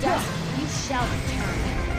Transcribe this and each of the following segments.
dust, you shall return.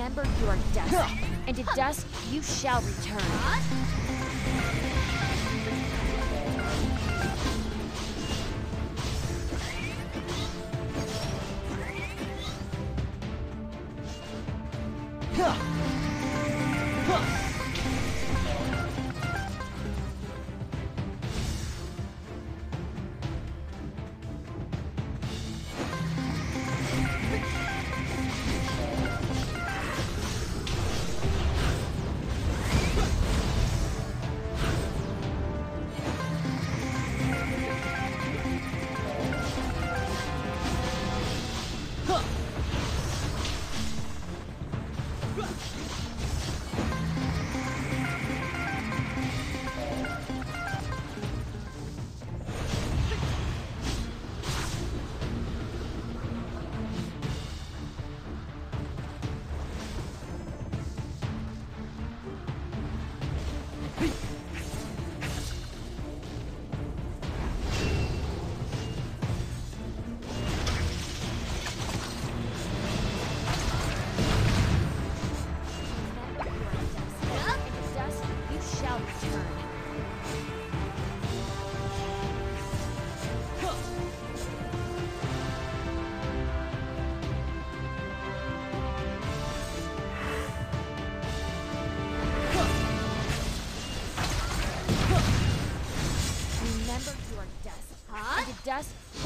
Remember your dust, and to dust you shall return.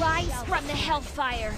Dust from the hellfire.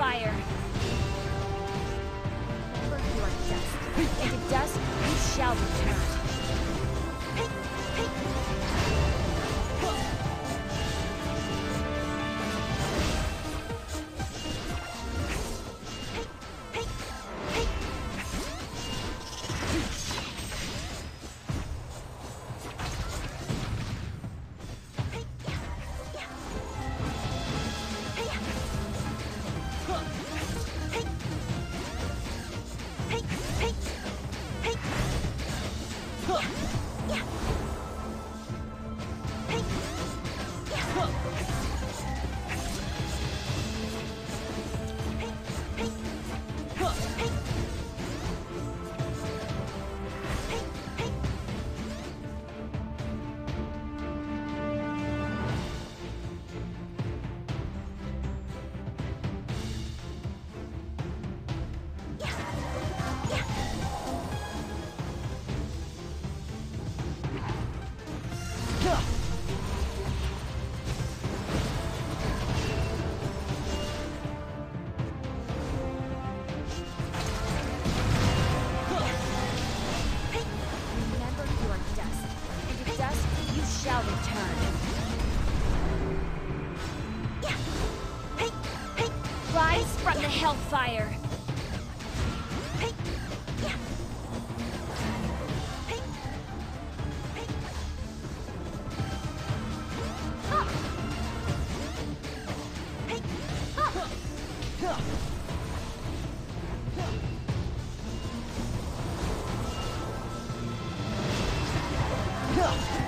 The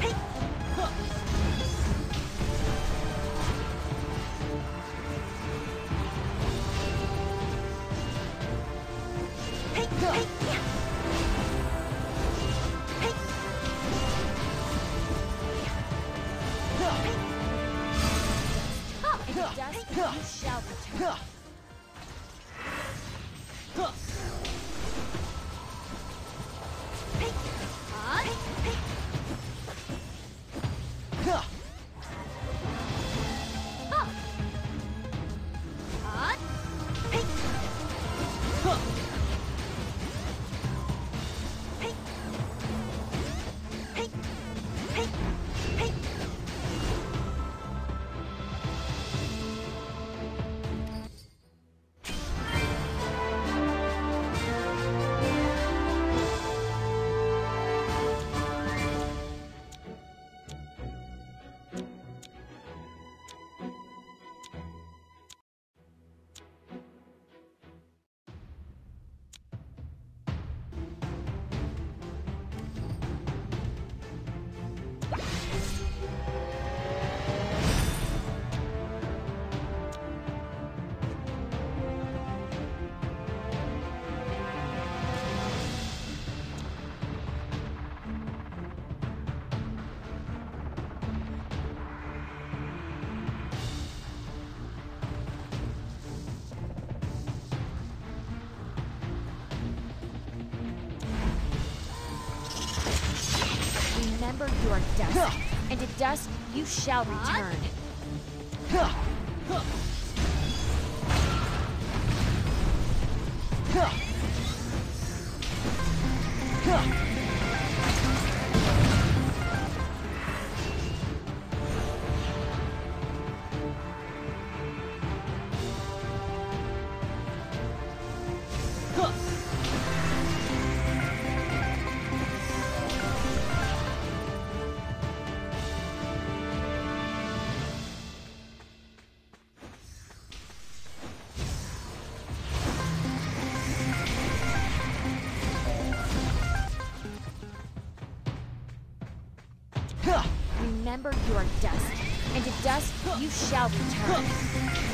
And Remember you are dust, and to dust you shall return. Remember you are dust, and to dust you shall return.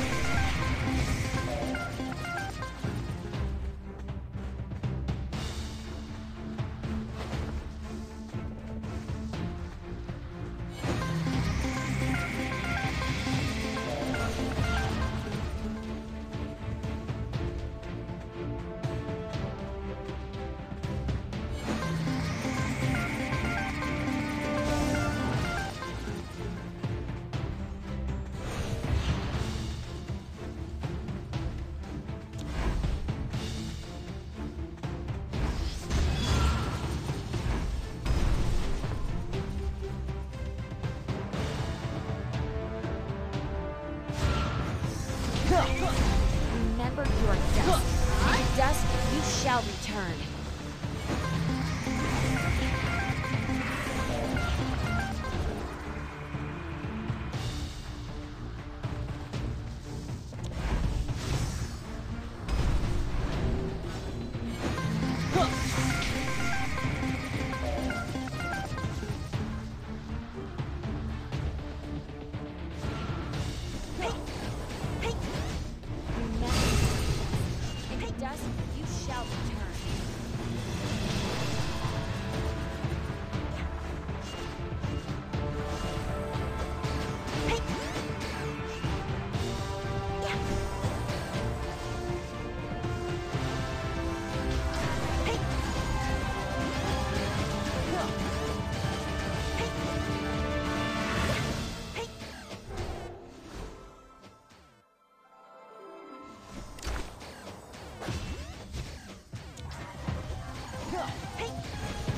Remember,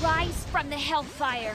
Rise from the hellfire.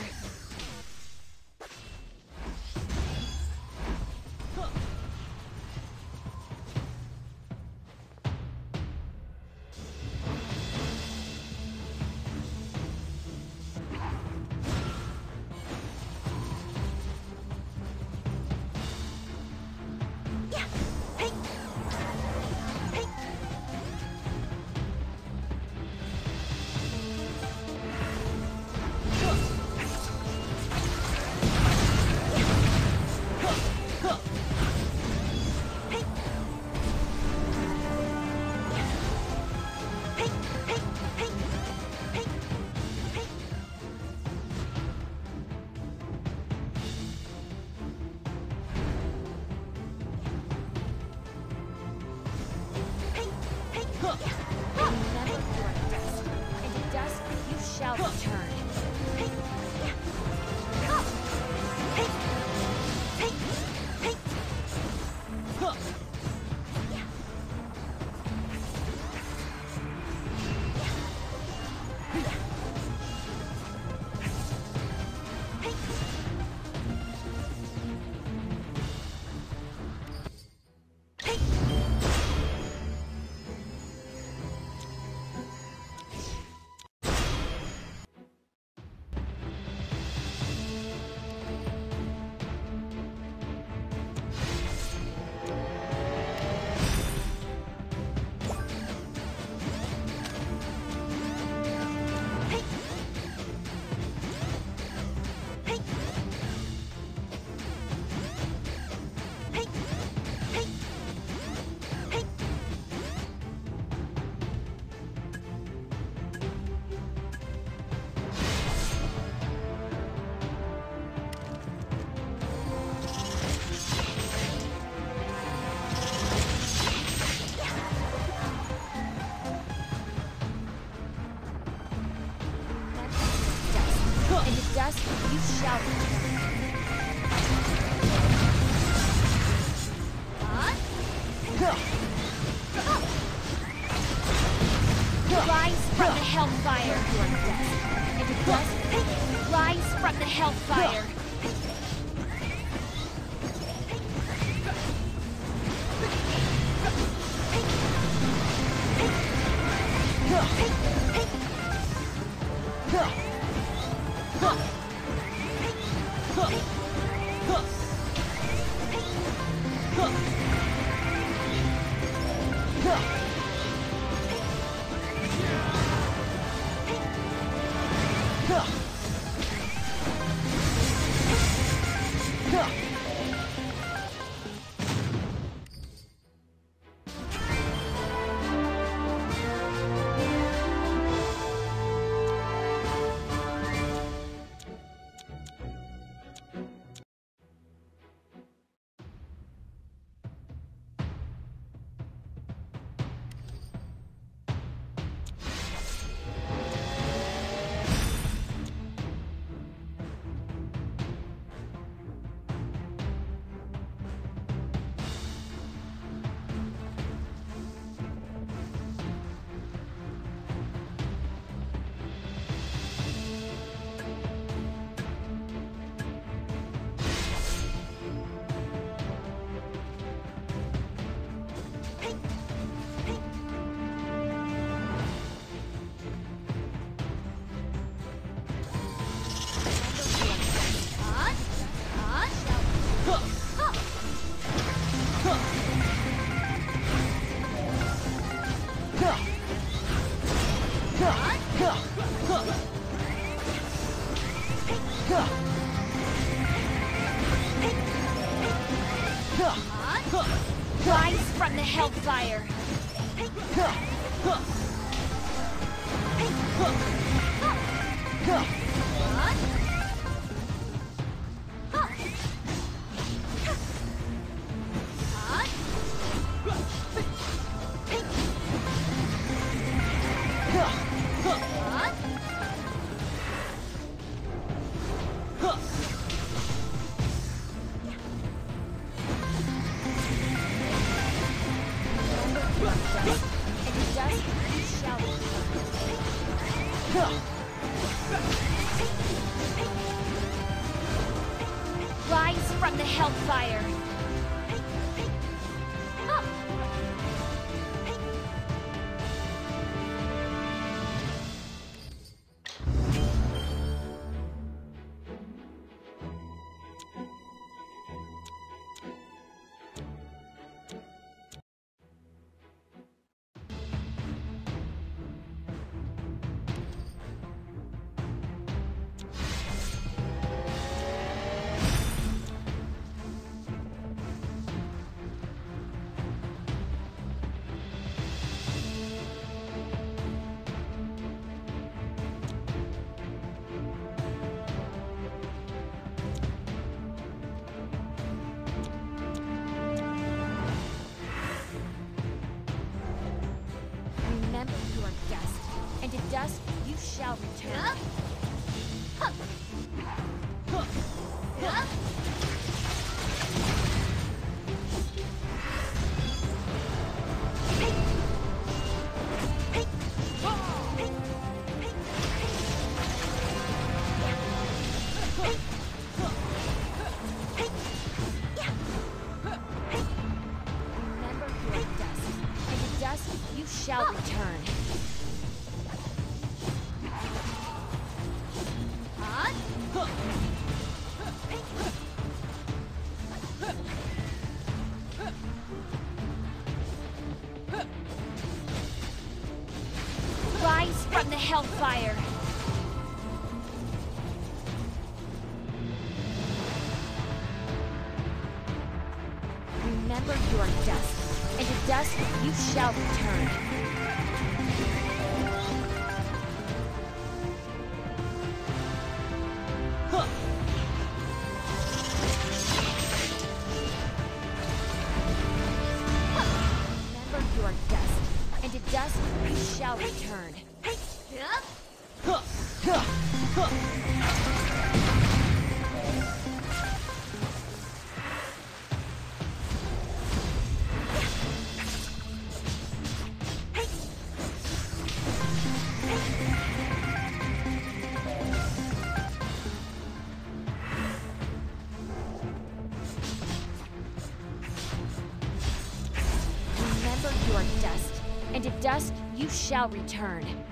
Shall return.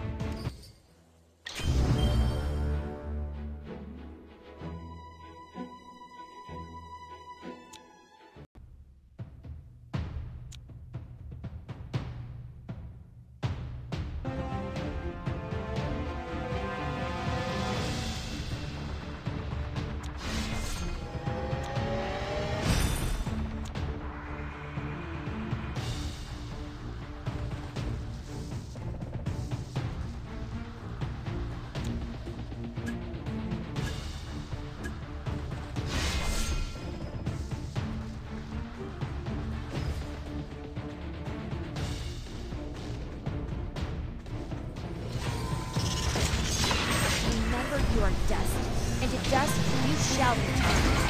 You are dust, and to dust you shall return.